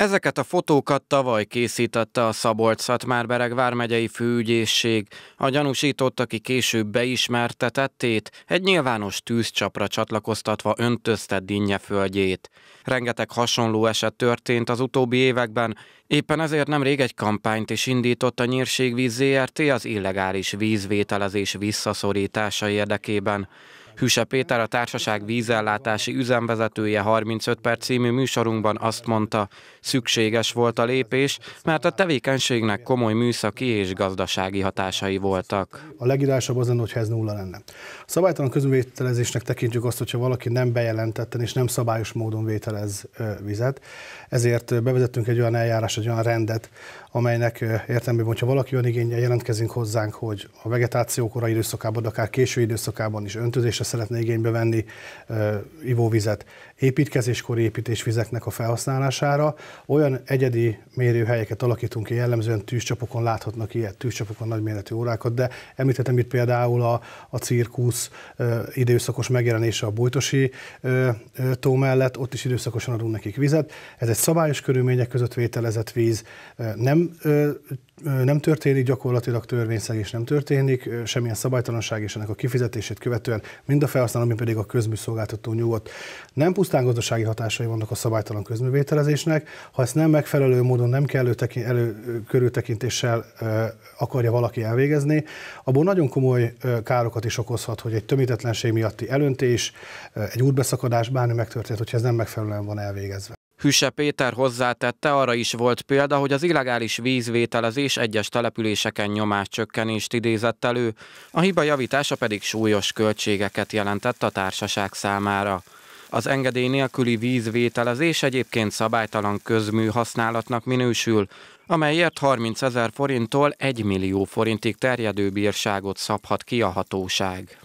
Ezeket a fotókat tavaly készítette a Szabolcs-Szatmár-Bereg vármegyei főügyészség. A gyanúsított, aki később beismerte tettét, egy nyilvános tűzcsapra csatlakoztatva öntözte dinnye földjét. Rengeteg hasonló eset történt az utóbbi években, éppen ezért nemrég egy kampányt is indított a Nyírségvíz ZRT az illegális vízvételezés visszaszorítása érdekében. Hüse Péter, a társaság vízellátási üzemvezetője 35 perc című műsorunkban azt mondta, szükséges volt a lépés, mert a tevékenységnek komoly műszaki és gazdasági hatásai voltak. A legirásabb az lenne, hogyha ez nulla lenne. A szabálytalan közművételezésnek tekintjük azt, hogyha valaki nem bejelentetten és nem szabályos módon vételez vizet. Ezért bevezettünk egy olyan eljárás, egy olyan rendet, amelynek értelmében, hogyha valaki olyan igényel jelentkezünk hozzánk, hogy a vegetáció korai időszakában, de akár késő időszakában is öntözésre szeretne igénybe venni ivóvizet, építkezéskor építésvizeknek a felhasználására, olyan egyedi mérőhelyeket alakítunk ki, jellemzően tűzcsapokon láthatnak ilyet, tűzcsapokon nagyméretű órákat, de említettem itt például a, a cirkusz uh, időszakos megjelenése a bújtosi uh, tó mellett, ott is időszakosan adunk nekik vizet. Ez egy szabályos körülmények között vételezett víz, nem nem, nem történik, gyakorlatilag törvényszegés nem történik, semmilyen szabálytalanság és ennek a kifizetését követően mind a felhasználó, mind pedig a közműszolgáltató nyugodt. Nem pusztán gazdasági hatásai vannak a szabálytalan közművételezésnek, ha ezt nem megfelelő módon, nem kellő tekint, elő, körültekintéssel akarja valaki elvégezni, abból nagyon komoly károkat is okozhat, hogy egy tömítetlenség miatti elöntés, egy útbeszakadás, bármi megtörtént, hogyha ez nem megfelelően van elvégezve. Hüse Péter hozzátette, arra is volt példa, hogy az illegális vízvételezés egyes településeken nyomáscsökkenést idézett elő, a hiba javítása pedig súlyos költségeket jelentett a társaság számára. Az engedély nélküli vízvételezés egyébként szabálytalan közmű használatnak minősül, amelyért 30 ezer forinttól 1 millió forintig terjedő bírságot szabhat ki a hatóság.